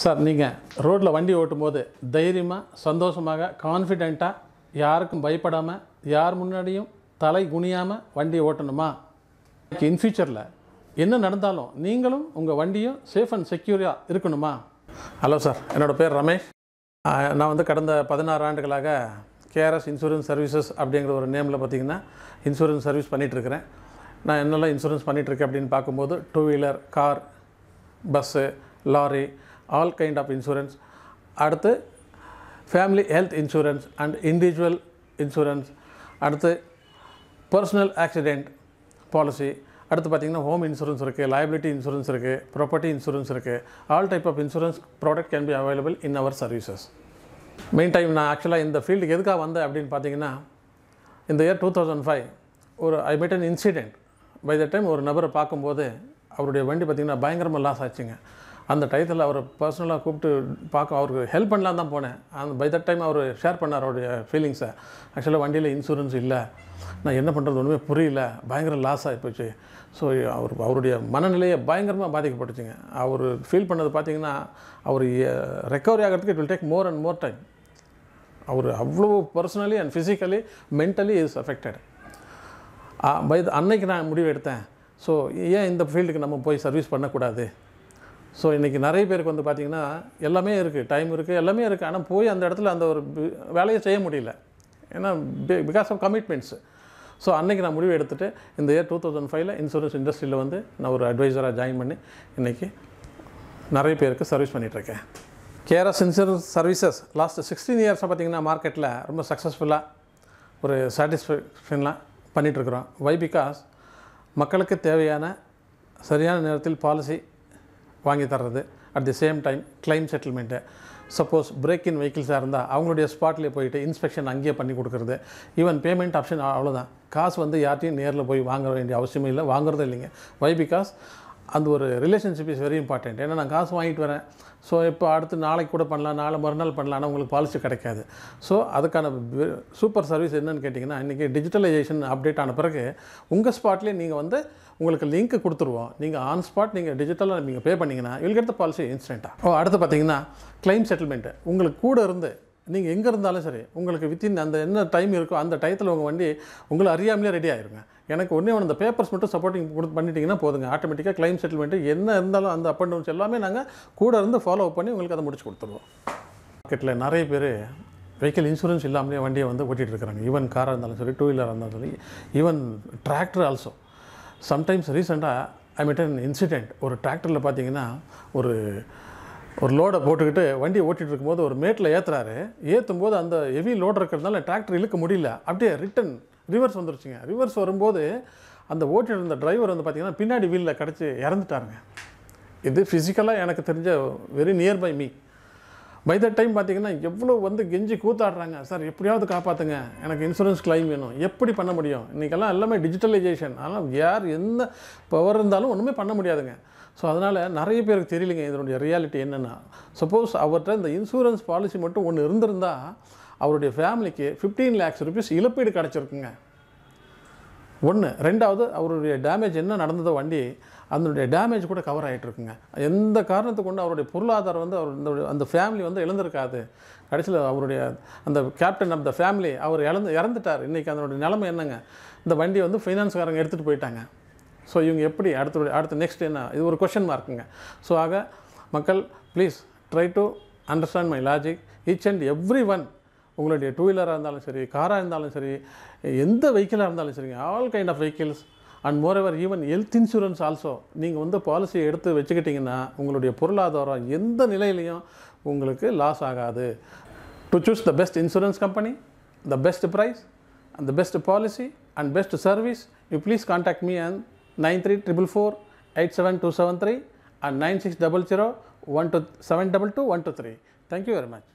Sir நீங்கள் ரோட்டில் வண்டி ஓட்டும்போது தைரியமாக சந்தோஷமாக கான்ஃபிடெண்ட்டாக யாருக்கும் பயப்படாமல் யார் முன்னாடியும் தலை குனியாமல் வண்டி ஓட்டணுமா? இன் ஃபியூச்சரில் என்ன நடந்தாலும் நீங்களும் உங்கள் வண்டியும் சேஃப் அண்ட் செக்யூராக இருக்கணுமா? ஹலோ சார் என்னோடய பேர் ரமேஷ். நான் வந்து கடந்த பதினாறு ஆண்டுகளாக கேஆர்எஸ் இன்சூரன்ஸ் சர்வீசஸ் அப்படிங்கிற ஒரு நேமில் பார்த்தீங்கன்னா இன்சூரன்ஸ் சர்வீஸ் பண்ணிகிட்ருக்கிறேன் நான் என்னெல்லாம் இன்சூரன்ஸ் பண்ணிகிட்ருக்கேன் அப்படின்னு பார்க்கும்போது two wheeler car bus lorry all kind of insurance அடுத்து family health insurance and individual insurance அடுத்து பர்சனல் ஆக்சிடெண்ட் பாலிசி அடுத்து பார்த்திங்கன்னா ஹோம் இன்சூரன்ஸ் இருக்குது லயபிலிட்டி இன்சூரன்ஸ் இருக்குது ப்ராப்பர்ட்டி இன்சூரன்ஸ் இருக்குது all type of insurance product can be available in our services main time நான் ஆக்சுவலாக இந்த ஃபீல்டுக்கு எதுக்காக வந்தேன் அப்படின்னு பார்த்தீங்கன்னா இந்த இயர் டூ தௌசண்ட் ஃபைவ் ஒரு I met an incident by the time ஒரு நபரை பார்க்கும்போது அவருடைய வண்டி பார்த்திங்கன்னா பயங்கரமாக லாஸ் ஆச்சுங்க. அந்த டயத்தில் அவரை பர்சனலாக கூப்பிட்டு பார்க்க அவருக்கு ஹெல்ப் பண்ணலாம் தான் போனேன். அந்த பை தட் டைம் அவர் ஷேர் பண்ணார் அவருடைய ஃபீலிங்ஸை ஆக்சுவலாக வண்டியில் இன்சூரன்ஸ் இல்லை. நான் என்ன பண்ணுறது ஒன்றுமே புரியல. பயங்கர லாஸ் ஆகிப்போச்சு ஸோ அவர் அவருடைய மனநிலையை பயங்கரமாக பாதிக்கப்பட்டுச்சுங்க. அவர் ஃபீல் பண்ணது பார்த்தீங்கன்னா அவர் ரெக்கவரி ஆகிறதுக்கு it will take more and more time அவர் அவ்வளோ personally and physically mentally is affected by அன்னைக்கு நான் முடிவு எடுத்தேன். ஸோ ஏன் இந்த ஃபீல்டுக்கு நம்ம போய் சர்வீஸ் பண்ணக்கூடாது? ஸோ இன்றைக்கி நிறைய பேருக்கு வந்து பார்த்திங்கன்னா எல்லாமே இருக்குது டைம் இருக்குது எல்லாமே இருக்குது ஆனால் போய் அந்த இடத்துல அந்த ஒரு வேலையை செய்ய முடியல. ஏன்னா பிகாஸ் ஆஃப் கமிட்மெண்ட்ஸு ஸோ அன்றைக்கி நான் முடிவு எடுத்துகிட்டு இந்த இயர் டூ தௌசண்ட் ஃபைவ்ல இன்சூரன்ஸ் இண்டஸ்ட்ரியில் வந்து நான் ஒரு அட்வைசராக ஜாயின் பண்ணி இன்றைக்கி நிறைய பேருக்கு சர்வீஸ் பண்ணிகிட்ருக்கேன் KRS insurance services last sixteen இயர்ஸாக பார்த்திங்கன்னா மார்க்கெட்டில் ரொம்ப சக்ஸஸ்ஃபுல்லாக ஒரு சாட்டிஸ்ஃபேக்ஷன்லாம் பண்ணிகிட்ருக்குறோம் வை பிகாஸ் மக்களுக்கு தேவையான சரியான நேரத்தில் பாலிசி வாங்கி தர்றது. At the same time claim settlement suppose break in வெஹிக்கிள்ஸாக இருந்தால் அவங்களுடைய ஸ்பாட்லேயே போயிட்டு இன்ஸ்பெக்ஷன் அங்கேயே பண்ணி கொடுக்குறது. ஈவன் பேமெண்ட் ஆப்ஷன் அவ்வளோதான் காசு வந்து யார்ட்டையும் நேரில் போய் வாங்க வேண்டிய அவசியமே இல்லை. வாங்குறதே இல்லைங்க. வை பிகாஸ் அந்த ஒரு ரிலேஷன்ஷிப் இஸ் வெரி இம்பார்ட்டண்ட் ஏன்னா நான் காசு வாங்கிட்டு வரேன். ஸோ இப்போ அடுத்து நாளைக்கு கூட பண்ணலாம் நாளை மறுநாள் பண்ணலாம் ஆனால் உங்களுக்கு பாலிசி கிடைக்காது. ஸோ அதுக்கான சூப்பர் சர்வீஸ் என்னன்னு கேட்டிங்கன்னா இன்றைக்கி டிஜிட்டலைசேஷன் அப்டேட் ஆன பிறகு உங்கள் ஸ்பாட்லேயே நீங்கள் வந்து உங்களுக்கு லிங்க் கொடுத்துருவோம். நீங்கள் ஆன் ஸ்பாட் நீங்கள் டிஜிட்டலாக நீங்கள் பே பண்ணிங்கன்னா வில் கெட் த பாலிசி இன்ஸ்டண்ட்டாக ஓ அடுத்து பார்த்தீங்கன்னா கிளைம் செட்டில்மெண்ட்டு உங்களுக்கு கூட இருந்து நீங்கள் எங்கே இருந்தாலும் சரி உங்களுக்கு வித்தின் அந்த என்ன டைம் இருக்கோ அந்த டயத்தில் உங்கள் வண்டி உங்களை அறியாமலே ரெடி ஆயிருங்க. எனக்கு ஒன்றே ஒன்று அந்த பேப்பர்ஸ் மட்டும் சப்போர்ட்டிங் கொடுத்து பண்ணிட்டீங்கன்னா போதுங்க. ஆட்டோமேட்டிக்காக கிளைம் செட்டில்மெண்ட்டு என்ன இருந்தாலும் அந்த அப் அண்ட் டவுன்ஸ் எல்லாமே நாங்கள் கூட இருந்து ஃபாலோ பண்ணி உங்களுக்கு அதை முடிச்சு கொடுத்துருவோம். மார்க்கெட்டில் நிறைய பேர் வெஹிக்கிள் இன்சூரன்ஸ் இல்லாமலே வண்டியை வந்து ஓட்டிகிட்டு இருக்கிறாங்க. ஈவன் காராக இருந்தாலும் சரி டூ வீலராக இருந்தாலும் சரி ஈவன் டிராக்டர் ஆல்சோ சம்டைம்ஸ் ரீசெண்டாக ஐ மீட் அன் இன்சிடெண்ட் ஒரு டிராக்டரில் பார்த்தீங்கன்னா ஒரு ஒரு லோடை போட்டுக்கிட்டு வண்டி ஓட்டிகிட்டு இருக்கும்போது ஒரு மேட்டில் ஏற்றுறாரு ஏற்றும் போது அந்த ஹெவி லோடு இருக்கிறதுனால டிராக்டர் இழுக்க முடியல. அப்படியே ரிட்டன் ரிவர்ஸ் வந்துருச்சுங்க. ரிவர்ஸ் வரும்போது அந்த ஓட்டிட்டு இருந்த டிரைவர் வந்து பார்த்திங்கன்னா பின்னாடி வீலில் கிடச்சி இறந்துட்டாருங்க. இது ஃபிசிக்கலாக எனக்கு தெரிஞ்ச very nearby me by the time பார்த்தீங்கன்னா எவ்வளோ வந்து கெஞ்சி கூத்தாடுறாங்க. சார் எப்படியாவது காப்பாற்றுங்க எனக்கு இன்சூரன்ஸ் கிளைம் வேணும். எப்படி பண்ண முடியும்? இன்றைக்கெல்லாம் எல்லாமே டிஜிட்டலைசேஷன் ஆனால் யார் எந்த பவர் இருந்தாலும் ஒன்றுமே பண்ண முடியாதுங்க. ஸோ அதனால் நிறைய பேருக்கு தெரியலைங்க இதனுடைய ரியாலிட்டி என்னென்னா சப்போஸ் அவர்கிட்ட இந்த இன்சூரன்ஸ் பாலிசி மட்டும் ஒன்று இருந்திருந்தால் அவருடைய ஃபேமிலிக்கு ஃபிஃப்டீன் லேக்ஸ் ருபீஸ் இழப்பீடு கிடச்சிருக்குங்க. ஒன்று ரெண்டாவது அவருடைய டேமேஜ் என்ன நடந்ததோ வண்டி அதனுடைய டேமேஜ் கூட கவர் ஆகிட்டு இருக்குங்க எந்த காரணத்தை கொண்டு அவருடைய பொருளாதாரம் வந்து அவர் இந்த- அந்த ஃபேமிலி வந்து இழந்திருக்காது. கடைசியில் அவருடைய அந்த கேப்டன் ஆஃப் த ஃபேமிலி அவர் இழந்து இறந்துட்டார். இன்றைக்கி அதனுடைய நிலைமை என்னங்க? இந்த வண்டியை வந்து ஃபைனான்ஸ்காரங்க எடுத்துகிட்டு போயிட்டாங்க. ஸோ இவங்க எப்படி அடுத்த அடுத்த நெக்ஸ்ட் என்ன? இது ஒரு கொஷின் மார்க்குங்க ஸோ ஆக மக்கள் please try to understand my logic each and every one உங்களுடைய டூ வீலராக இருந்தாலும் சரி காராக இருந்தாலும் சரி எந்த வெஹிக்கிளாக இருந்தாலும் சரிங்க. All kind of vehicles and moreover even health insurance also நீங்கள் வந்து பாலிசியை எடுத்து வச்சுக்கிட்டிங்கன்னா உங்களுடைய பொருளாதாரம் எந்த நிலையிலையும் உங்களுக்கு லாஸ் ஆகாது. To choose the best insurance company the best price and the best policy and best service you please contact me and nine three triple four eight seven two seven three and nine six double zero one two seven double two one two three thank you very much